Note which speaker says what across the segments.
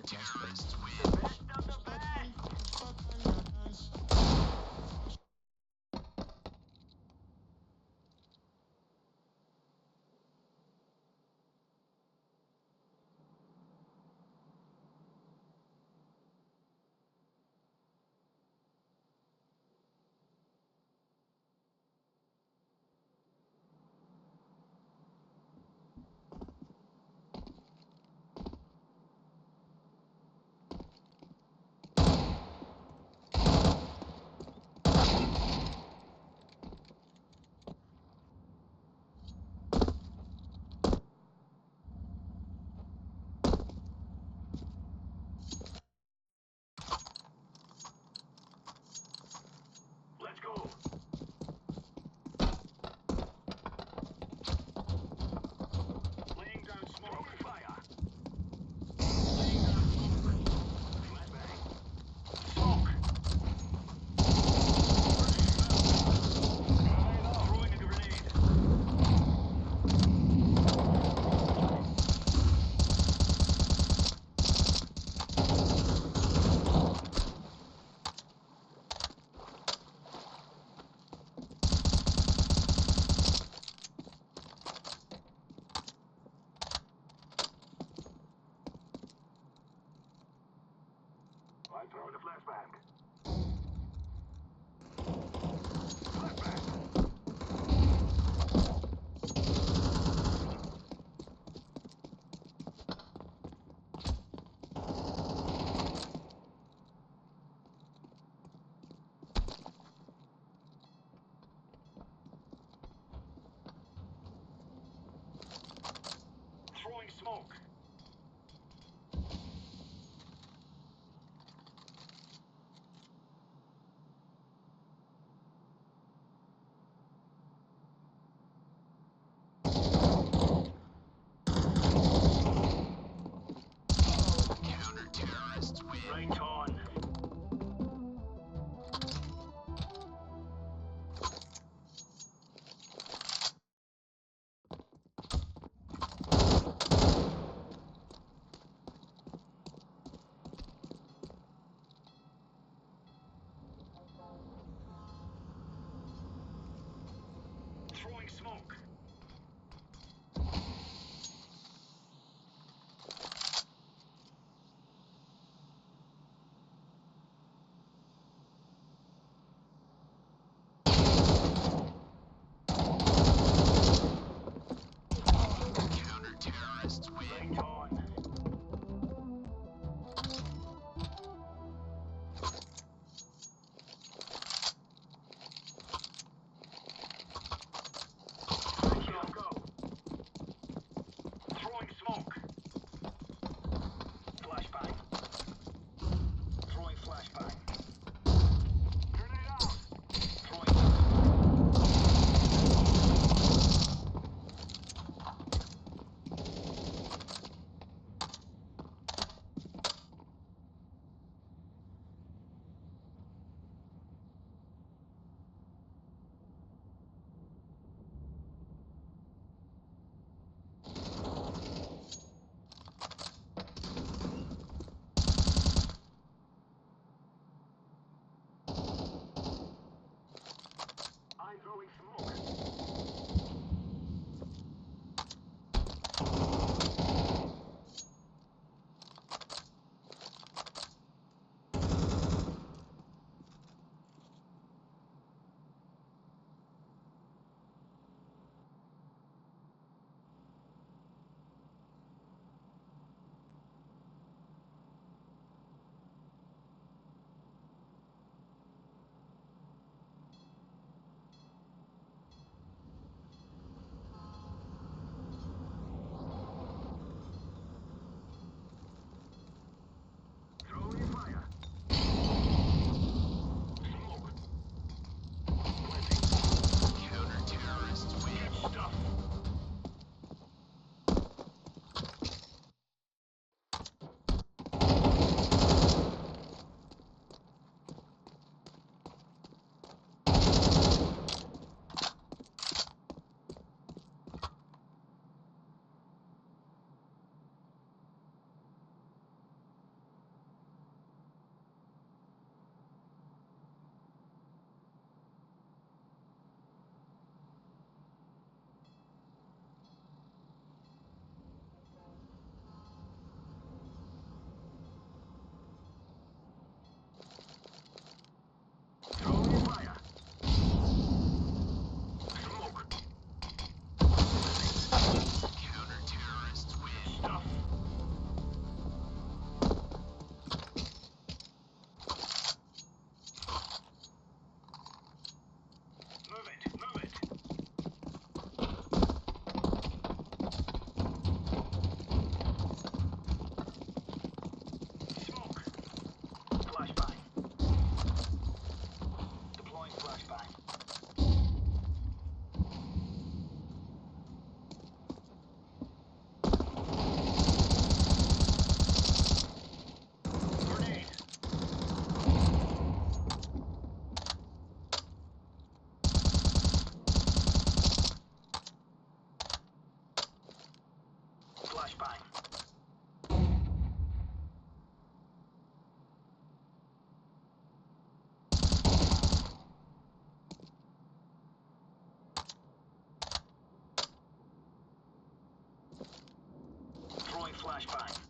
Speaker 1: Energized with. Smoke. Flashbang.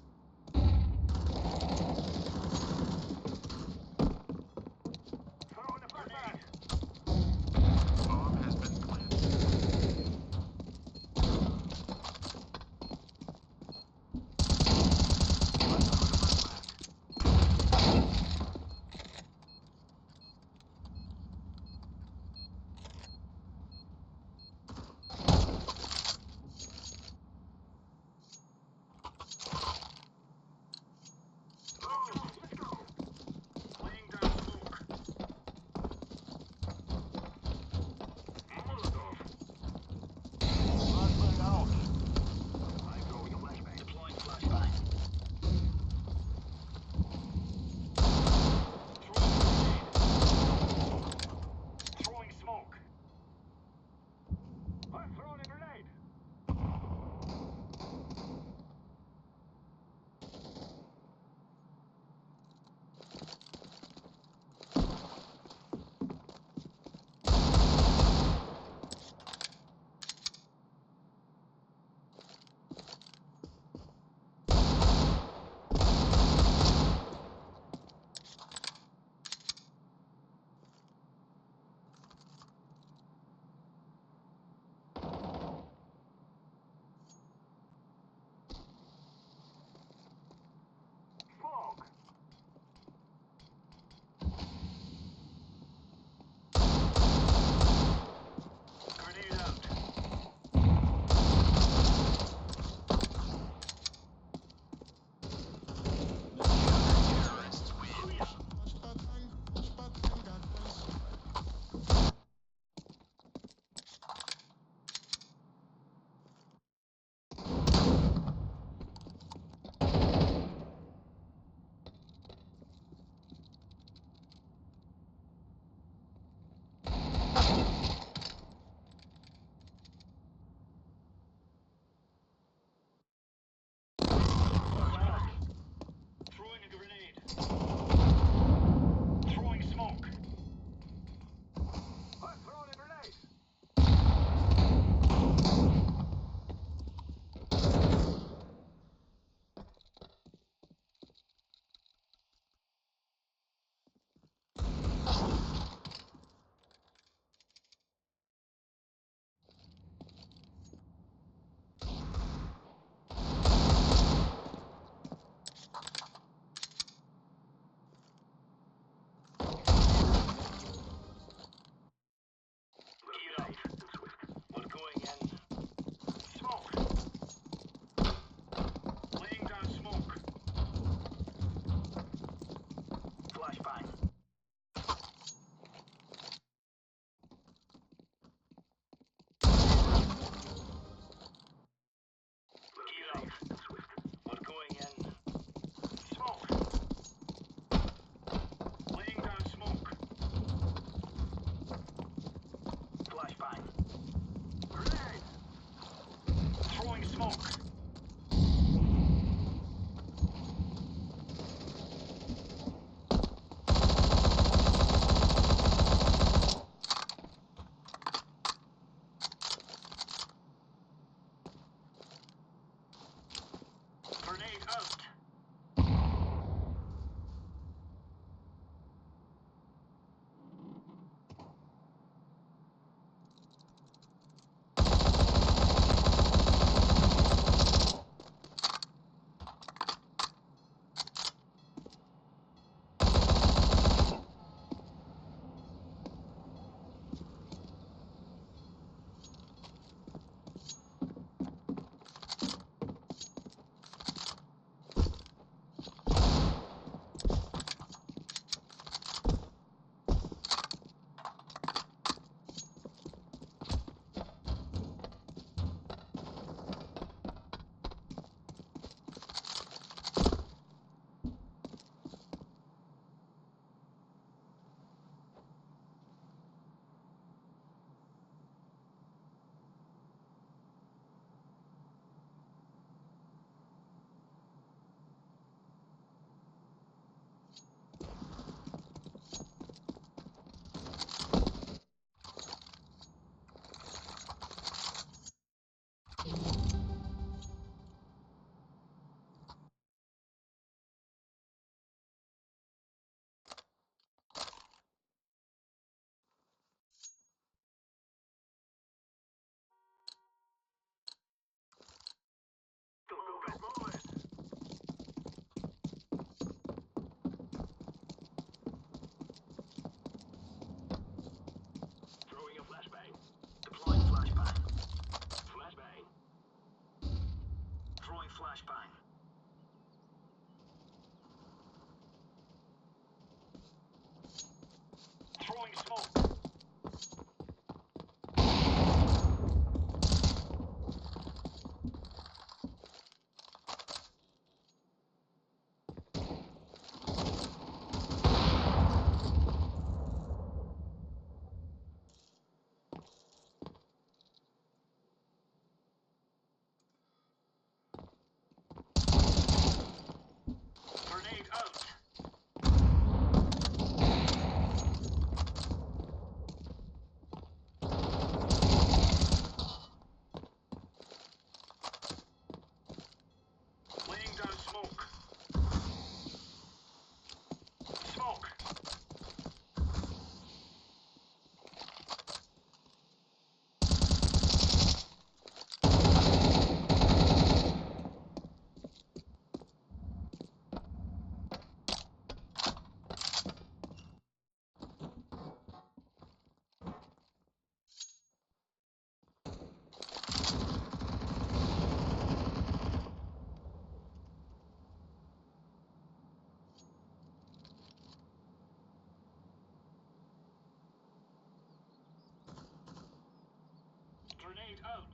Speaker 1: 8-0.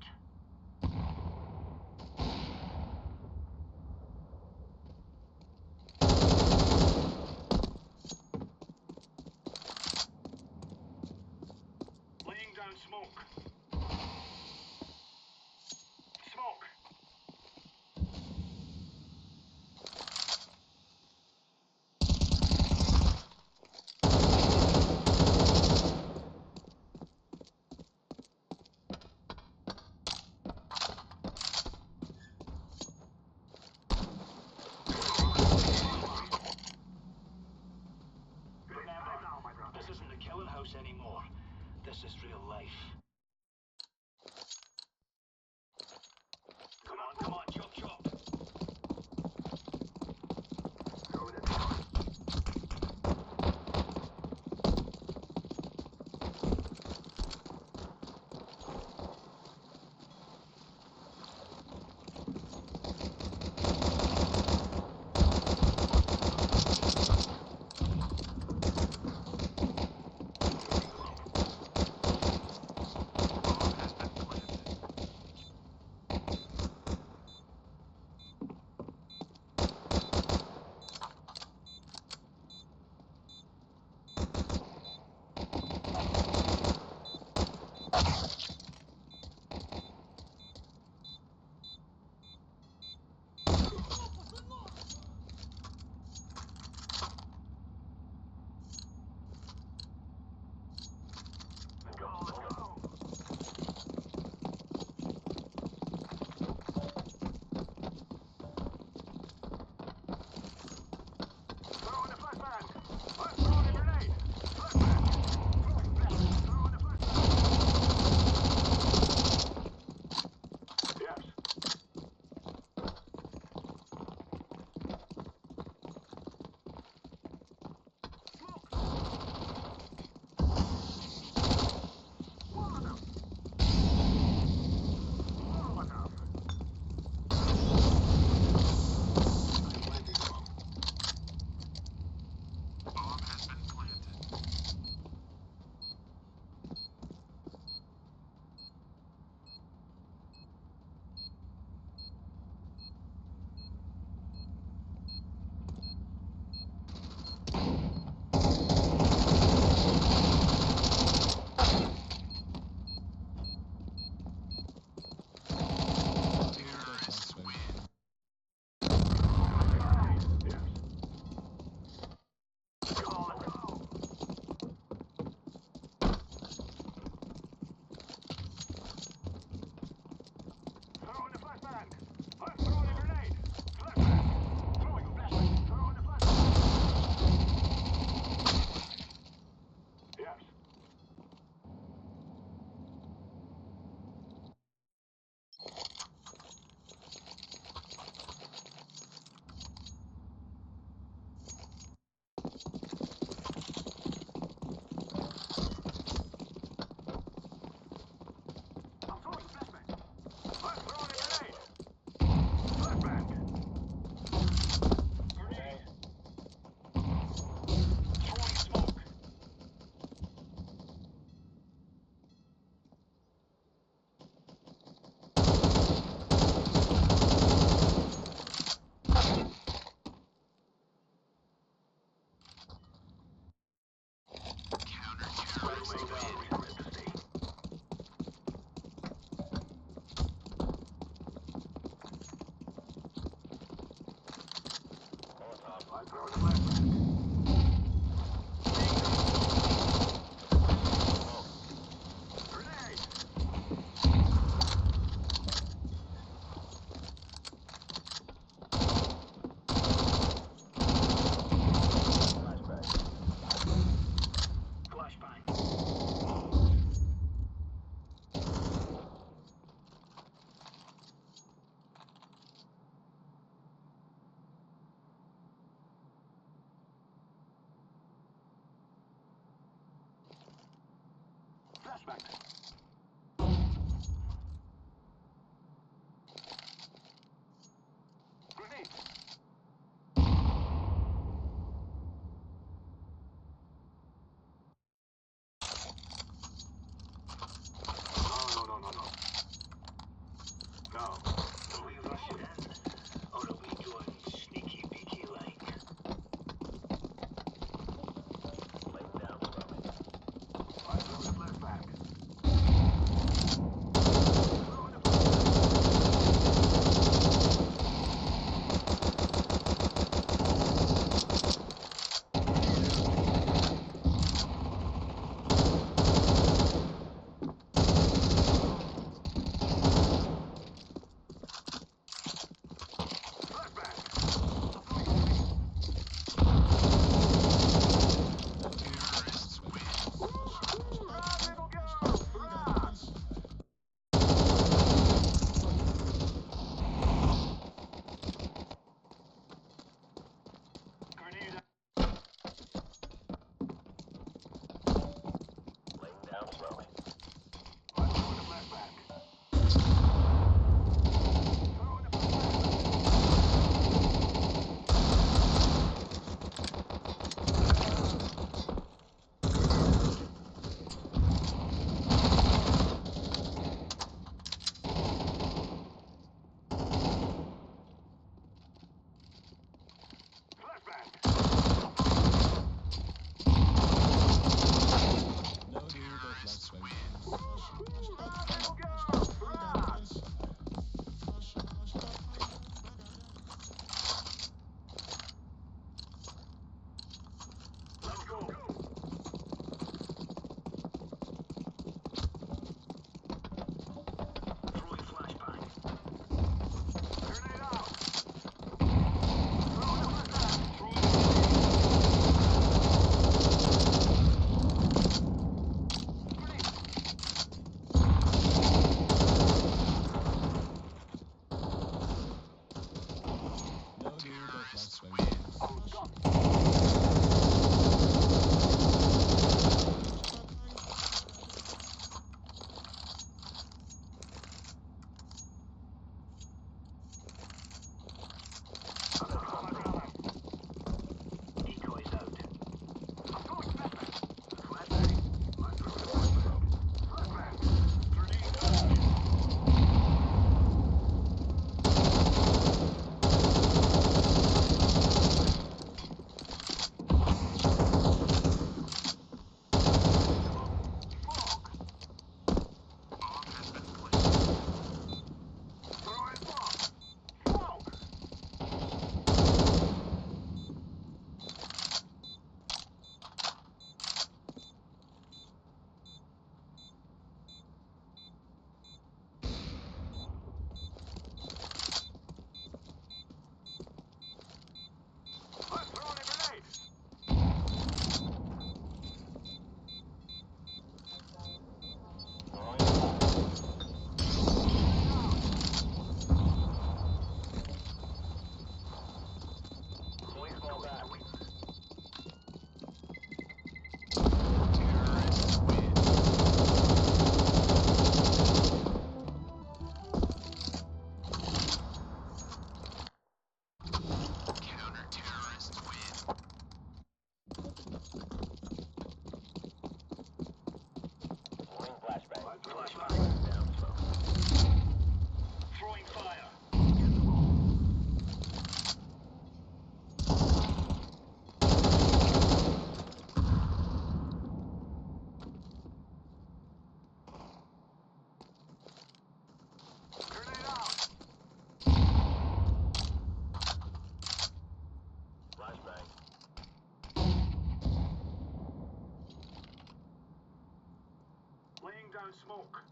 Speaker 1: Down smoke.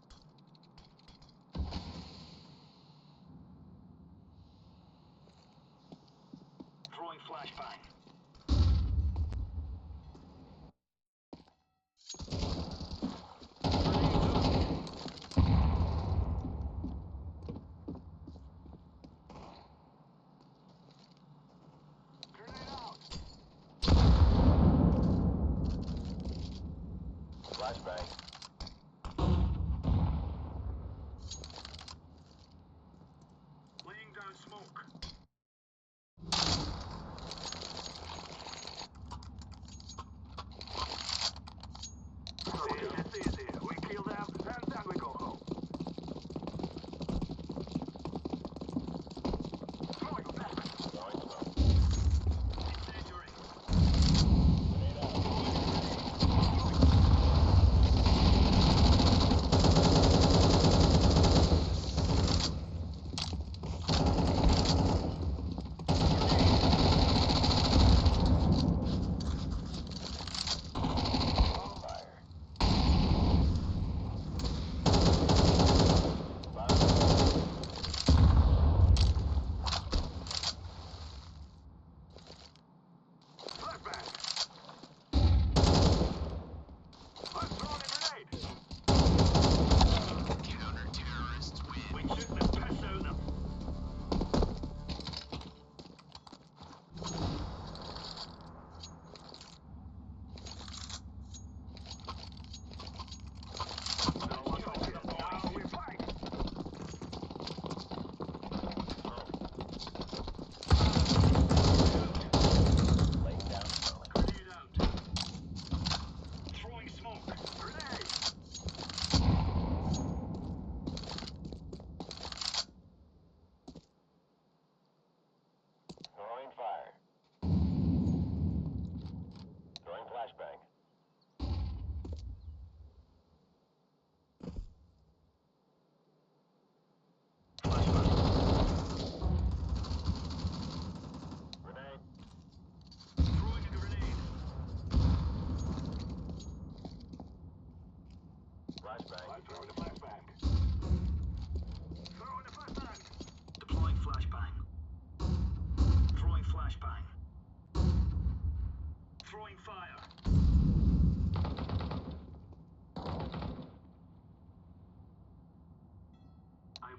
Speaker 1: Throwing flashbang.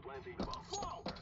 Speaker 2: Planting the bomb. Whoa!